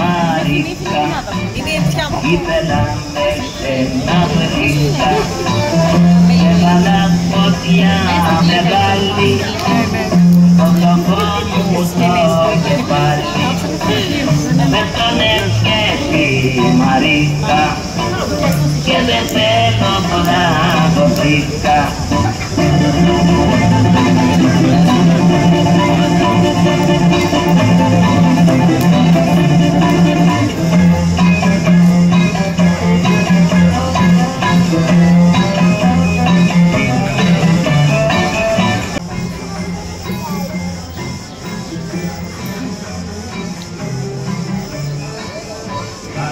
μαρίτα Ήθελα με σένα βρίσκα Έβαλα φωτιά μεγάλη Το λόγο μου το κεφάλι Με τον ευχαριστή μαρίκα, Και δεν θέλω να το βρήκα